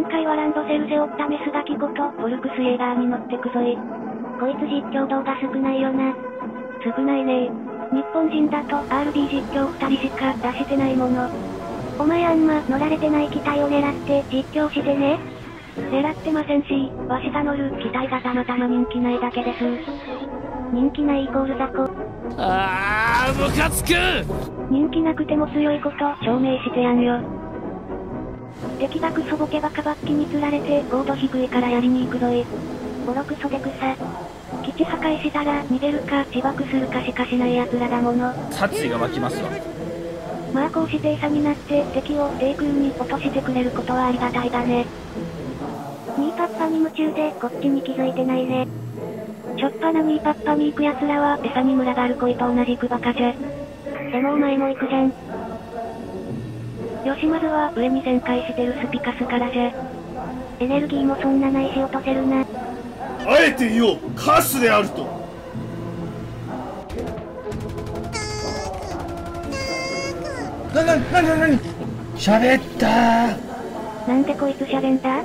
回はランドセル背負ったメスガキこと、フォルクスエーガーに乗ってくぞい。こいつ実況動画少ないよな。少ないね日本人だと RB 実況2人しか出してないもの。お前あんま乗られてない機体を狙って実況してね。狙ってませんし、わしが乗る機体がたまたま人気ないだけです。人気ないイコール雑魚。あー、ムカつく人気なくても強いこと証明してやんよ。敵がクソボケバカバッキに釣られてゴード低いからやりに行くぞい。ボロクソで草。基地破壊したら逃げるか自爆するかしかしない奴らだもの。殺意が湧きますわ。まあこうして餌になって敵を低空に落としてくれることはありがたいだね。ニーパッパに夢中でこっちに気づいてないね。しょっぱなニーパッパに行く奴らは餌に群がる恋と同じくバカじゃ。でもお前も行くじゃん。よしまずは上に旋回してるスピカスからじゃ。エネルギーもそんなないし落とせるな。あえて言おうカスであるとな、な、な、な、なに？喋ったなんでこいつ喋んだ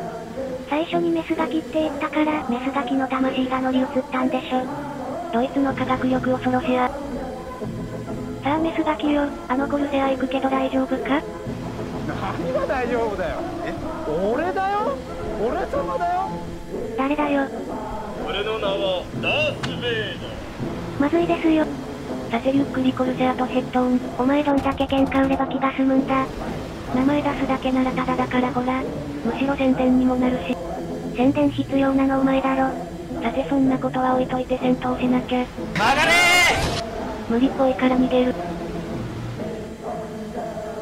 最初にメスガキって言ったから、メスガキの魂が乗り移ったんでしょ。ドイツの科学力恐ろしや。さあメスガキよ、あのコルセア行くけど大丈夫か？何が大丈夫だよ。え、俺だよ？俺様だよ？誰だよ？俺の名はダース・ベイダー。まずいですよ。さてゆっくりコルセアとヘッドオン。お前どんだけ喧嘩売れば気が済むんだ。名前出すだけならタダだからほら。むしろ宣伝にもなるし。宣伝必要なのお前だろ。さてそんなことは置いといて戦闘しなきゃ。曲がれ無理っぽいから逃げる。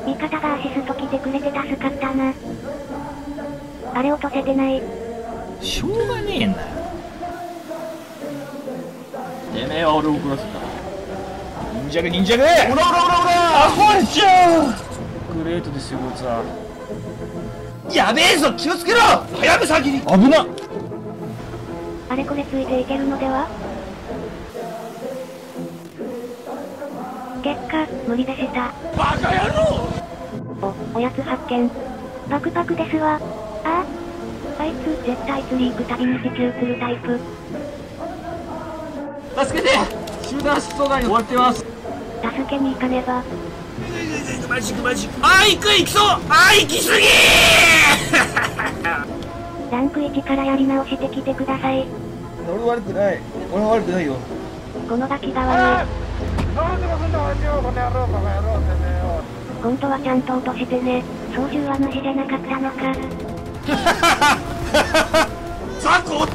味方がアシスト来てくれて助かったな。あれ落とせてない。しょうがねえな。てめえは俺を怒らせた。忍者が忍者がオラオラオラオラアホンちゃんグレートですよこいつは。やべえぞ気をつけろ早め先に危なあれこれついていけるのでは？結果、無理でした。バカ野郎お、おやつ発見。バクパクですわ。ああ。あいつ、絶対釣り行くたびに自給するタイプ。助けて集団失踪外に追われてます助けに行かねば。マジマジックあー行く行きそうあー行きすぎランク1からやり直してきてください。俺悪くない俺は悪くないよこのガキが悪い。今度はちゃんと落としてね。操縦は主じゃなかったのか。ザコ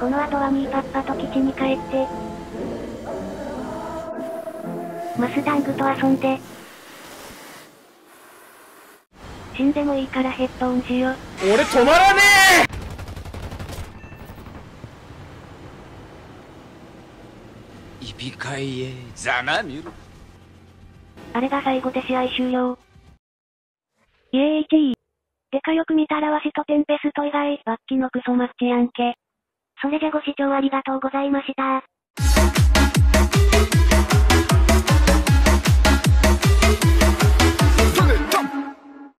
この後はミーパッパと基地に帰って、マスタングと遊んで、死んでもいいからヘッドオンしよう。俺止まらねえイピカイエざまみろああれが最後で試合終了。イエーイチー。でかよく見たらわしとテンペスト以外、バッキのクソマッチやんけ。それじゃご視聴ありがとうございました。